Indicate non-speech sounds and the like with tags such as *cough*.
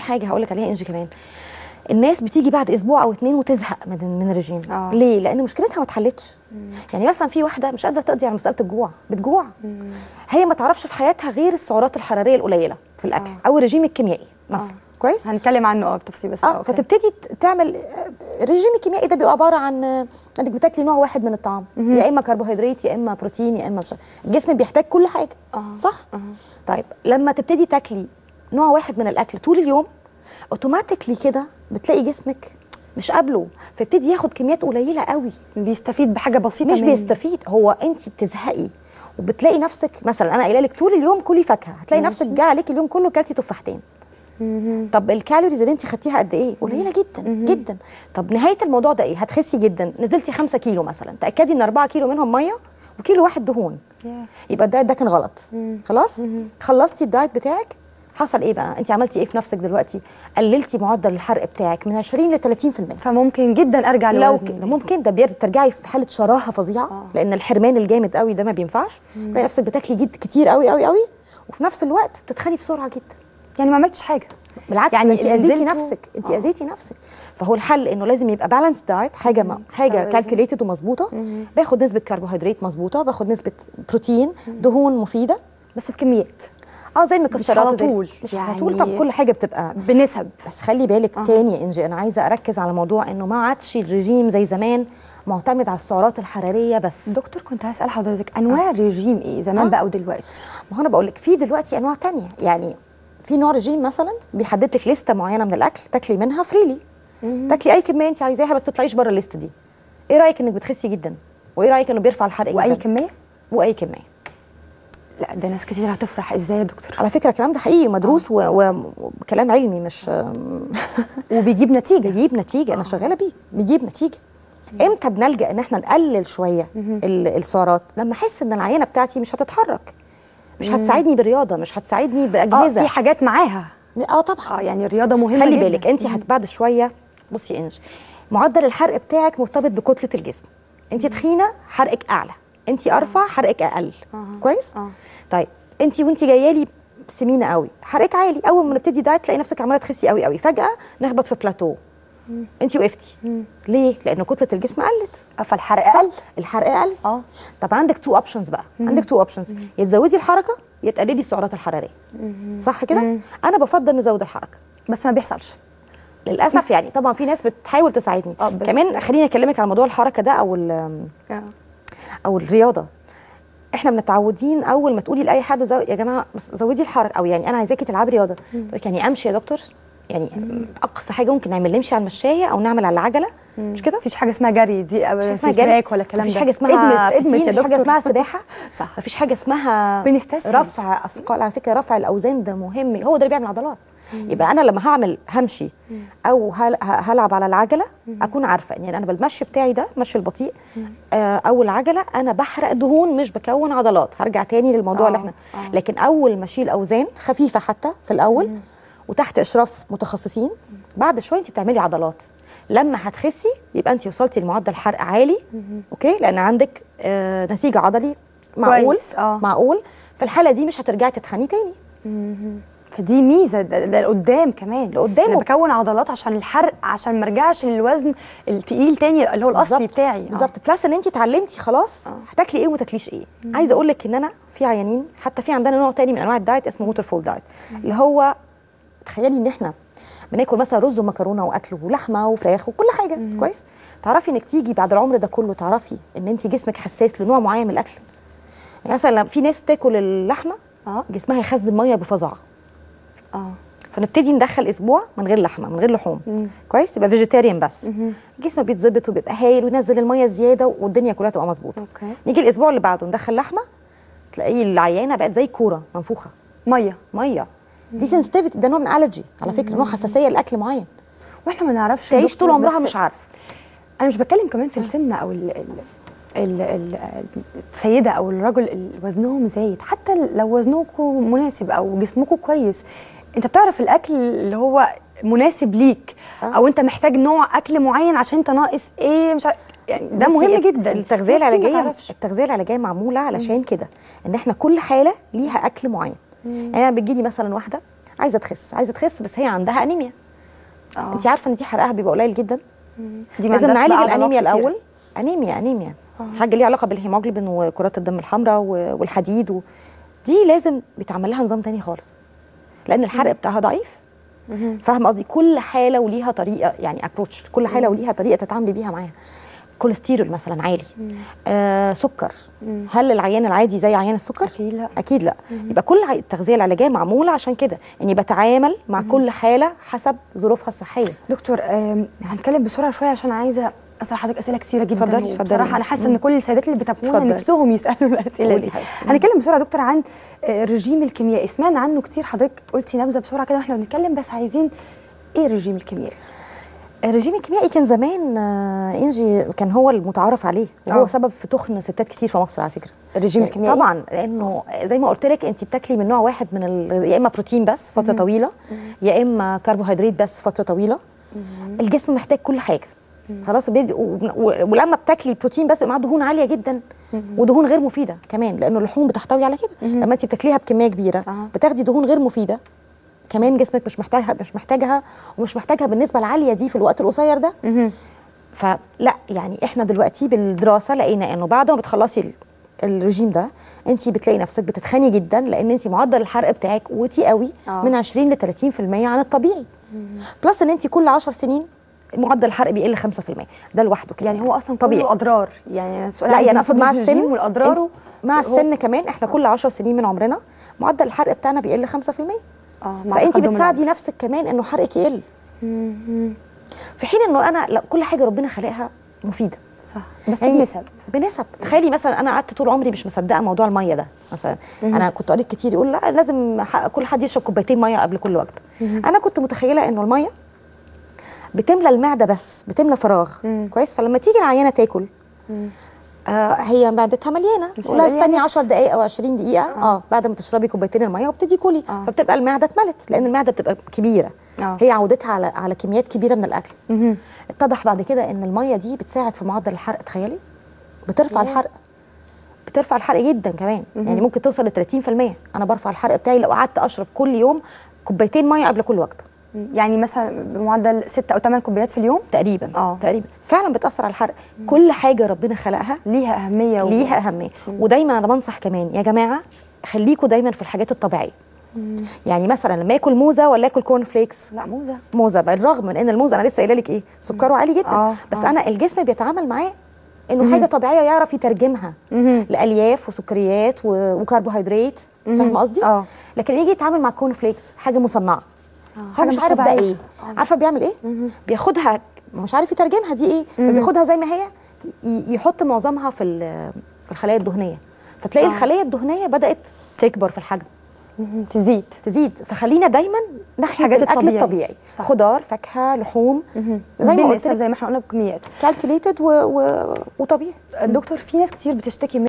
حاجة هقول لك عليها إنجي كمان. الناس بتيجي بعد أسبوع أو اتنين وتزهق من من الرجيم. آه. ليه؟ لأن مشكلتها ما اتحلتش. يعني مثلا في واحدة مش قادرة تقضي على مسألة الجوع بتجوع. هي ما تعرفش في حياتها غير السعرات الحرارية القليلة في الأكل آه. أو الرجيم الكيميائي مثلا. كويس؟ هنتكلم عنه آه بتفصيل بس. آه أوكي. فتبتدي تعمل آه، الرجيم الكيميائي ده بيبقى عبارة عن آه، انك بتاكلي نوع واحد من الطعام. يا إما كربوهيدرات يا إما بروتين يا إما مش الجسم بيحتاج كل حاجة. آه. صح؟ آه. طيب لما تبتدي تاكلي نوع واحد من الأكل. طول اليوم automatically كده بتلاقي جسمك مش قابله فيبتدي ياخد كميات قليلة قوي. بيستفيد بحاجة بسيطة مش بيستفيد. هو انت بتزهقي وبتلاقي نفسك مثلا أنا قايلة لك طول اليوم كلي فاكهة هتلاقي نفسك جه عليك اليوم كله كلتي تفاحتين. طب ال calories اللي انت خدتيها قد إيه؟ قليلة جدا جدا. طب نهاية الموضوع ده إيه؟ هتخسي جدا. نزلتي 5 كيلو مثلا تأكدي إن 4 كيلو منهم مية وكيلو واحد دهون. يبقى ال diet ده كان غلط. خلاص. خلصتي ال diet بتاعك حصل إيه بقى؟ أنت عملتي إيه في نفسك دلوقتي؟ قللتي معدل الحرق بتاعك من 20 ل 30% فممكن جدا أرجع لو لوزني. كده ممكن. ده بير- ترجعي في حالة شراهة فظيعة آه. لأن الحرمان الجامد قوي ده ما بينفعش. تلاقي نفسك بتاكلي جد كتير قوي قوي قوي وفي نفس الوقت بتتخني بسرعة جدا. يعني ما عملتش حاجة. بالعكس يعني أنت أذيتي نفسك أنت آه. أذيتي نفسك. فهو الحل إنه لازم يبقى balanced diet حاجة ما حاجة. calculated ومظبوطة. باخد نسبة كربوهيدرات مظبوطة باخد نسبة بروتين دهون مفيدة. بس بكميات. آه زي المكسرات على زي- طول. مش على يعني- طول. طب كل حاجة بتبقى بنسب. بس خلي بالك آه. آه. تاني يا إنجي أنا عايزة أركز على موضوع إنه ما عادش الرجيم زي زمان معتمد على السعرات الحرارية بس. دكتور كنت هسأل حضرتك أنواع الرجيم إيه؟ زمان آه. بقى ودلوقتي؟ ما هو أنا بقول لك في دلوقتي أنواع تانية. يعني في نوع رجيم مثلا بيحدد لك لستة معينة من الأكل تاكلي منها فريلي. تاكلي أي كمية انت عايزاها بس ما تطلعيش بره الليسته دي. إيه رأيك إنك بتخسي جدا؟ وإيه رأيك إنه بيرفع الحرق وأي جدا؟ كمية؟ وأي كمية. لا ده ناس كتير هتفرح. إزاي يا دكتور؟ على فكرة الكلام ده حقيقي مدروس و- و- وكلام علمي مش *laughs* وبيجيب نتيجة. بيجيب نتيجة. أنا شغالة بيه بيجيب نتيجة. إمتى بنلجأ إن إحنا نقلل شوية ال- السعرات؟ لما أحس إن العينة بتاعتي مش هتتحرك. مش هتساعدني بالرياضه مش هتساعدني آه باجهزه في حاجات معاها. آه طبعا. آه يعني الرياضة مهمة خلي. بالك انت بعد شوية بصي إنج معدل الحرق بتاعك مرتبط بكتلة الجسم. انت تخينة حرقك أعلى. انت أرفع حرقك أقل. آه. كويس؟ آه. طيب انت وانت جاية لي سمينة قوي حرقك عالي أول ما نبتدي diet تلاقي نفسك عمالة تخسي قوي قوي فجأة نخبط في بلاتو انت وقفتي. ليه؟ لأن كتلة الجسم قلت. فالحرق أقل الحرق قل. آه. طب عندك two options بقى عندك two options يا تزودي الحركة يا تقللي السعرات الحرارية. صح كده؟ مم. أنا بفضل نزود الحركة بس ما بيحصلش. للأسف يعني طبعا في ناس بتحاول تساعدني. آه، كمان خليني أكلمك على موضوع الحركة ده أو ال- أو الرياضة. إحنا متعودين اول ما تقولي لأي حد زو... يا جماعة زودي الحركة أو يعني أنا عايزاكي تلعبي رياضة. تقول يعني أمشي يا دكتور. يعني أقصى حاجة ممكن نعمل نمشي على المشاية أو نعمل على العجلة. مش كده؟ مفيش حاجة اسمها جري دي مفيش ابدا اسمها مفيش جري. ولا الكلام مفيش حاجة اسمها ادمت ادمت مفيش حاجة اسمها *laughs* سباحة. صح. مفيش حاجة اسمها بنستسهل. رفع أثقال. على فكرة رفع الأوزان ده مهم هو ده اللي بيعمل عضلات. يبقى أنا لما هعمل همشي أو هلعب على العجلة أكون عارفة. يعني أنا بالمشي بتاعي ده المشي البطيء آه، أو العجله أنا بحرق دهون مش بكون عضلات. هرجع تاني للموضوع آه، اللي إحنا آه. لكن أول ما أشيل أوزان خفيفة حتى في الأول وتحت إشراف متخصصين بعد شوية أنت بتعملي عضلات. لما هتخسي يبقى أنت وصلتي لمعدل حرق عالي okay؟ لأن عندك آه نسيج عضلي معقول؟ آه. معقول. في الحالة دي مش هترجعي تتخني تاني. فدي ميزة ده, لقدام كمان لقدام. أنا بكون عضلات عشان الحرق عشان ما ارجعش للوزن التقيل تاني اللي هو الأصلي. بتاعي. آه. بالظبط. plus إن انت اتعلمتي خلاص آه. هتاكلي إيه وما تاكليش إيه عايزة أقول لك إن أنا في عيانين حتى في عندنا نوع تاني من أنواع ال diet اسمه waterfall diet اللي هو تخيلي إن إحنا بناكل مثلا رز ومكرونة وأكل ولحمة وفراخ وكل حاجة. كويس؟ تعرفي إنك تيجي بعد العمر ده كله تعرفي إن انت جسمك حساس لنوع معين من الأكل. يعني مثلا في ناس تاكل اللحمة آه. جسمها يخزن مية بفظاعة. آه. فنبتدي ندخل أسبوع من غير لحمة من غير لحوم. مم. كويس؟ تبقى vegetarian بس. الجسم بيتظبط وبيبقى هايل وينزل المية الزيادة والدنيا كلها تبقى مظبوطة. نيجي الأسبوع اللي بعده ندخل لحمة تلاقي العيانة بقت زي كورة منفوخة. مية. مية. دي sensitivity ده نوع من الـallergy على فكرة نوع حساسية لأكل معين. وإحنا ما نعرفش تعيش طول عمرها مش عارفه أنا مش بتكلم كمان في السمنة أو ال ال ال ال السيدة أو الرجل وزنهم زايد. حتى لو وزنكم مناسب أو جسمكم كويس انت بتعرف الأكل اللي هو مناسب ليك آه. أو انت محتاج نوع أكل معين عشان انت ناقص إيه مش عارف يعني ده مهم جدا. التغذية العلاجيه. التغذية العلاجيه معمولة علشان كده إن إحنا كل حالة ليها أكل معين. يعني أنا بتجيلي مثلا واحدة عايزة تخس عايزة تخس بس هي عندها أنيميا. آه. انت عارفة إن دي حرقها بيبقى قليل جدا؟ دي لازم نعالج الأنيميا. الأول. أنيميا أنيميا. آه. حاجة ليها علاقة بالهيموجلوبين وكرات الدم الحمراء والحديد و... دي لازم بيتعمل لها نظام تاني خالص. لأن الحرق بتاعها ضعيف. فاهمه قصدي؟ كل حالة وليها طريقة يعني approach كل حالة وليها طريقة تتعاملي بيها معاها. كوليسترول مثلا عالي. آه سكر. مم. هل العيان العادي زي عيان السكر؟ أكيد لا. أكيد لا. يبقى كل التغذية العلاجية معمولة عشان كده إني بتعامل مع كل حالة حسب ظروفها الصحية. دكتور آم، هنتكلم بسرعة شوية عشان عايزة اسال حضرتك أسئلة كتيرة جدا. اتفضلي، اتفضلي. بصراحه أنا حاسة إن كل السيدات اللي بتابعونا. نفسهم يسألوا الأسئلة دي. هنتكلم بسرعة يا دكتور عن آه، الرجيم الكيميائي. سمعنا عنه كتير حضرتك قلتي نبذة بسرعة كده وإحنا بنتكلم بس عايزين إيه الرجيم الكيميائي؟ الرجيم الكيميائي كان زمان آه، إنجي كان هو المتعارف عليه وهو آه. سبب في تخن ستات كتير في مصر على فكرة. الرجيم الكيميائي طبعا. لأنه زي ما قلت لك انت بتاكلي من نوع واحد من ال... يا إما بروتين بس فترة طويلة يا إما كربوهيدرات بس فترة طويلة. الجسم محتاج كل حاجة. خلاص ولما بتاكلي بروتين بس بيبقى معاه دهون عالية جدا ودهون غير مفيدة كمان لأنه اللحوم بتحتوي على كده. لما انت بتاكليها بكمية كبيرة. بتاخدي دهون غير مفيدة كمان جسمك مش محتاجها مش محتاجها ومش محتاجها بالنسبة العالية دي في الوقت القصير ده. فلا يعني إحنا دلوقتي بالدراسة لقينا انه بعد ما بتخلصي ال- الرجيم ده انت بتلاقي نفسك بتتخني جدا لأن انت معدل الحرق بتاعك وطي قوي آه. من 20 ل 30% عن الطبيعي. بلس إن انت كل 10 سنين معدل الحرق بيقل 5% ده لوحده كده. يعني هو أصلا طبيعي. كله أضرار. يعني السؤال لا يعني اقصد مع السن والأضرار مع السن كمان إحنا كل 10 سنين من عمرنا معدل الحرق بتاعنا بيقل 5% آه فانت بتساعدي. نفسك كمان إنه حرقك يقل. في حين إنه أنا لا كل حاجة ربنا خلقها مفيدة. صح. بس يعني بنسب. بنسب. تخيلي مثلا أنا قعدت طول عمري مش مصدقة موضوع المية ده. مثلا أنا كنت قريت كتير يقول لا لازم كل حد يشرب كوبايتين مية قبل كل وجبة. أنا كنت متخيلة إنه المية بتملى المعدة بس بتملى فراغ. مم. كويس؟ فلما تيجي العيانة تاكل. مم. آه هي معدتها مليانة. ولا استني ليها 10 دقائق أو 20 دقيقة. آه. آه, بعد ما تشربي كوبايتين المية وبتدي كلي. آه. فبتبقى المعدة اتملت لأن المعدة بتبقى كبيرة. آه. هي عودتها على على كميات كبيرة من الأكل. مهم. اتضح بعد كده إن المية دي بتساعد في معدل الحرق تخيلي. بترفع ياه. الحرق. بترفع الحرق جدا كمان. يعني ممكن توصل ل 30% أنا برفع الحرق بتاعي لو قعدت أشرب كل يوم كوبايتين مية قبل كل وجبة. يعني مثلا بمعدل 6 أو 8 كوبايات في اليوم؟ تقريبا آه. تقريبا. فعلا بتأثر على الحرق. كل حاجة ربنا خلقها ليها أهمية و... ليها أهمية. ودايما أنا بنصح كمان يا جماعة خليكوا دايما في الحاجات الطبيعية. يعني مثلا لما آكل موزة ولا آكل corn flakes لا موزة. موزة. بالرغم من إن الموز أنا لسه قايلة لك إيه سكره عالي جدا. آه، بس آه. أنا الجسم بيتعامل معاه إنه حاجة طبيعية يعرف يترجمها. لالياف وسكريات وكربوهيدرات. فاهمة قصدي؟ آه. لكن يجي يتعامل مع corn flakes حاجة مصنعة. هو حاجة مش عارف ده. إيه. عارفة بيعمل إيه؟ بياخدها مش عارف يترجمها دي إيه؟ فبياخدها زي ما هي يحط معظمها في في الخلايا الدهنية. فتلاقي آه. الخلايا الدهنية بدأت تكبر في الحجم. تزيد. تزيد. فخلينا دايما ناحية حاجات الأكل الطبيعي. الطبيعي. صح. خدار فاكهة لحوم. زي ما قلت زي ما إحنا قلنا بكميات. كالكوليتد و... و... وطبيعي. دكتور في ناس كتير بتشتكي من